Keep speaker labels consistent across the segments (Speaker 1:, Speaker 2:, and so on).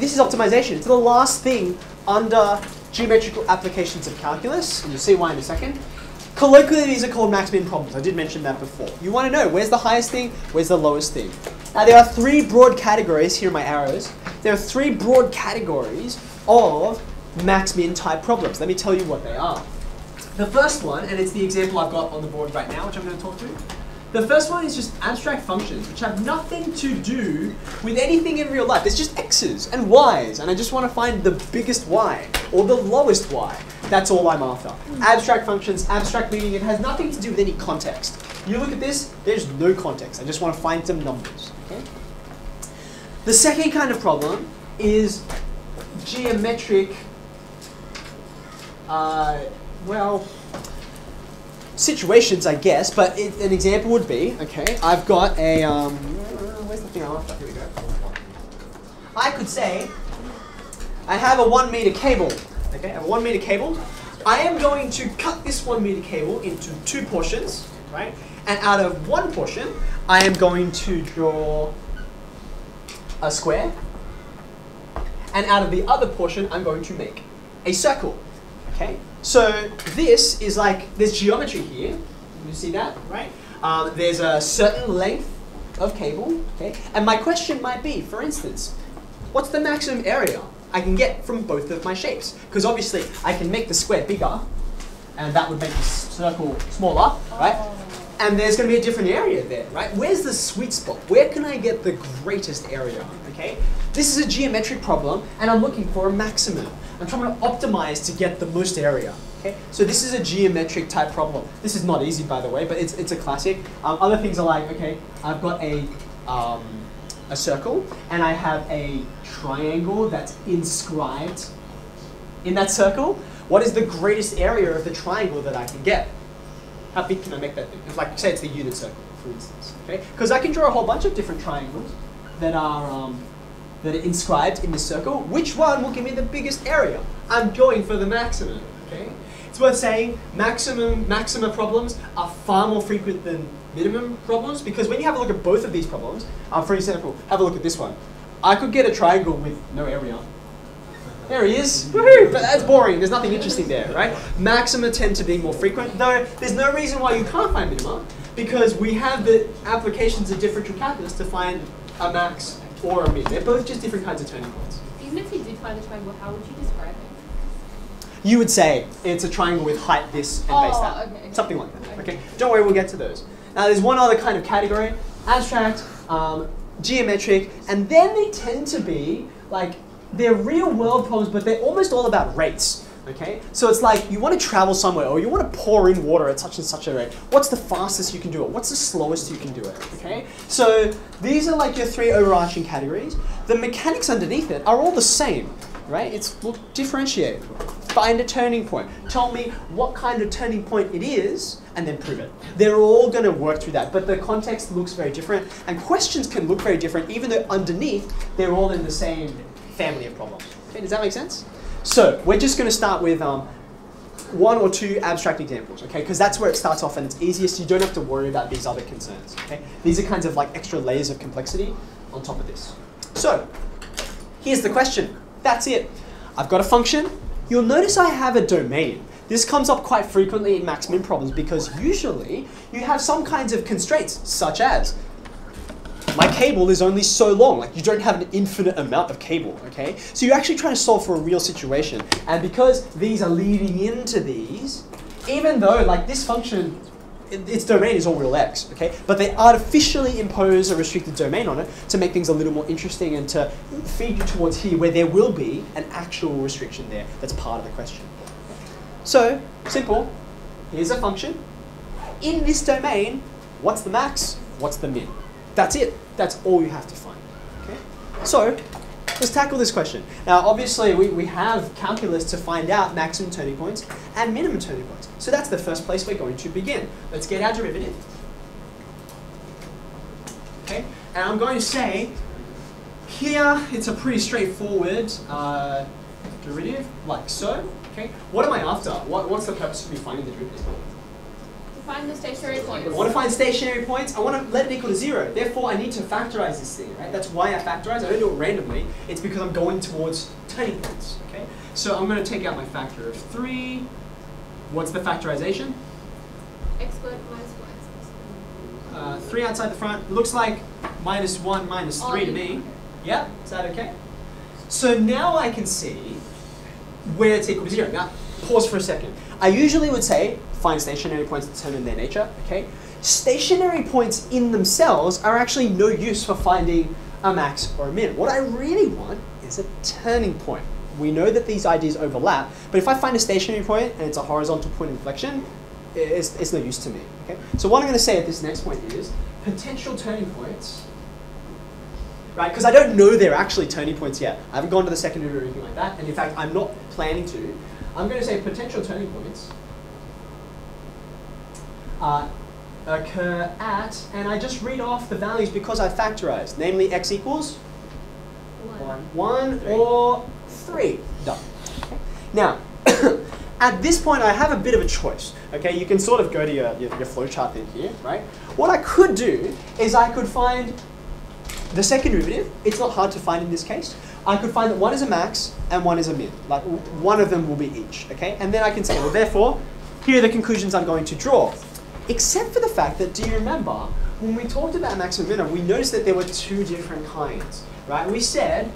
Speaker 1: this is optimization. It's the last thing under geometrical applications of calculus, and you'll see why in a second. Colloquially, these are called max-min problems. I did mention that before. You want to know where's the highest thing, where's the lowest thing. Now, there are three broad categories. Here are my arrows. There are three broad categories of max-min type problems. Let me tell you what they are. The first one, and it's the example I've got on the board right now, which I'm going to talk to. The first one is just abstract functions, which have nothing to do with anything in real life. It's just x's and y's, and I just want to find the biggest y or the lowest y. That's all I'm after. Abstract functions, abstract meaning, it has nothing to do with any context. You look at this, there's no context. I just want to find some numbers. Okay? The second kind of problem is geometric, uh, well, situations, I guess, but it, an example would be, okay, I've got a, um, where's the thing after? Here we go. I could say, I have a one meter cable, okay, I have a one meter cable. I am going to cut this one meter cable into two portions, right? And out of one portion, I am going to draw a square. And out of the other portion, I'm going to make a circle, okay? So this is like, there's geometry here. You see that, right? Um, there's a certain length of cable, okay? And my question might be, for instance, what's the maximum area I can get from both of my shapes? Because obviously I can make the square bigger, and that would make the circle smaller, right? And there's going to be a different area there, right? Where's the sweet spot? Where can I get the greatest area, okay? This is a geometric problem, and I'm looking for a maximum. I'm trying to optimize to get the most area. Okay, so this is a geometric type problem. This is not easy, by the way, but it's, it's a classic. Um, other things are like, okay, I've got a, um, a circle, and I have a triangle that's inscribed in that circle. What is the greatest area of the triangle that I can get? How big can I make that thing? It's like, say it's the unit circle, for instance. Okay, because I can draw a whole bunch of different triangles that are um, that are inscribed in this circle, which one will give me the biggest area? I'm going for the maximum, okay? It's worth saying maximum maxima problems are far more frequent than minimum problems because when you have a look at both of these problems, um, for example, have a look at this one. I could get a triangle with no area. There he is. Woohoo! But that's boring. There's nothing interesting there, right? Maxima tend to be more frequent, though there's no reason why you can't find minima because we have the applications of differential calculus to find a max or a min. They're both just different kinds of turning points.
Speaker 2: Even if you did find the triangle, how would you describe it?
Speaker 1: You would say it's a triangle with height this and base
Speaker 2: Oh,
Speaker 1: that.
Speaker 2: okay, okay.
Speaker 1: Something like that. Okay. Don't worry, we'll get to those. Now there's one other kind of category, abstract, um, geometric, and then they tend to be like they're real world problems, but they're almost all about rates. Okay? So it's like you want to travel somewhere or you want to pour in water at such and such a rate. What's the fastest you can do it? What's the slowest you can do it? Okay? So these are like your three overarching categories. The mechanics underneath it are all the same, right? It's well, differentiate. Find a turning point. Tell me what kind of turning point it is, and then prove it. They're all going to work through that, but the context looks very different, and questions can look very different, even though underneath they're all in the same family of problems. Okay, does that make sense? So we're just going to start with um, one or two abstract examples, okay? Because that's where it starts off and it's easiest. You don't have to worry about these other concerns, okay? These are kinds of like extra layers of complexity on top of this. So here's the question. That's it. I've got a function. You'll notice I have a domain. This comes up quite frequently in max min problems because usually you have some kinds of constraints, such as my cable is only so long. Like you don't have an infinite amount of cable, okay? So you're actually trying to solve for a real situation. And because these are leading into these, even though like this function, it- its domain is all real x, okay? But they artificially impose a restricted domain on it to make things a little more interesting and to feed you towards here where there will be an actual restriction there that's part of the question. So, simple. Here's a function. In this domain, what's the max? What's the min? That's it. That's all you have to find. Okay? So, let's tackle this question. Now, obviously, we, we have calculus to find out maximum turning points and minimum turning points. So that's the first place we're going to begin. Let's get our derivative. Okay? And I'm going to say, here it's a pretty straightforward uh, derivative, like so. Okay? What am I after? What, what's the purpose of me finding the derivative?
Speaker 2: Find the stationary points.
Speaker 1: I want to find stationary points. I want to let it equal to zero. Therefore, I need to factorize this thing, right? That's why I factorize. I don't do it randomly. It's because I'm going towards turning points, okay? So I'm going to take out my factor of three. What's the factorization?
Speaker 2: X squared minus four X
Speaker 1: Uh, three outside the front. Looks like minus one, minus three to me. Yeah, is that okay? So now I can see where it's equal to zero. Now, pause for a second. I usually would say find stationary points determine their nature, okay? Stationary points in themselves are actually no use for finding a max or a min. What I really want is a turning point. We know that these ideas overlap, but if I find a stationary point and it's a horizontal point inflection, it's, it's no use to me, okay? So what I'm going to say at this next point is potential turning points right? Because I don't know they're actually turning points yet. I haven't gone to the secondary or anything like that, and in fact, I'm not planning to. I'm going to say potential turning points uh, occur at, and I just read off the values because I factorized, namely x equals
Speaker 2: one.
Speaker 1: one
Speaker 3: Three.
Speaker 1: or three. Done. Now, at this point, I have a bit of a choice. Okay, you can sort of go to your, your, your flowchart thing here, right? What I could do is I could find the second derivative. It's not hard to find in this case. I could find that one is a max and one is a min. Like one of them will be each. Okay, and then I can say, well, therefore, here are the conclusions I'm going to draw. Except for the fact that, do you remember when we talked about maximum and minimum, we noticed that there were two different kinds, right? We said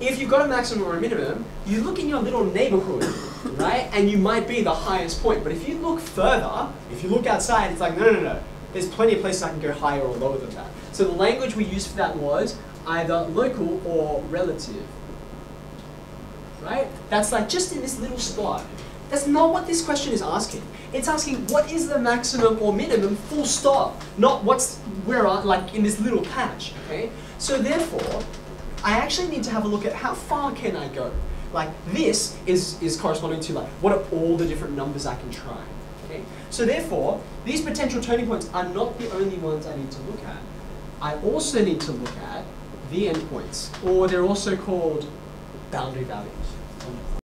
Speaker 1: if you've got a maximum or a minimum, you look in your little neighborhood, right? And you might be the highest point. But if you look further, if you look outside, it's like, no, no, no. There's plenty of places I can go higher or lower than that. So the language we used for that was either local or relative. Right? That's like just in this little spot. That's not what this question is asking. It's asking what is the maximum or minimum full stop, not what's where are like in this little patch. Okay? So therefore, I actually need to have a look at how far can I go. Like this is is corresponding to like what are all the different numbers I can try. So therefore, these potential turning points are not the only ones I need to look at. I also need to look at the endpoints, or they're also called boundary values.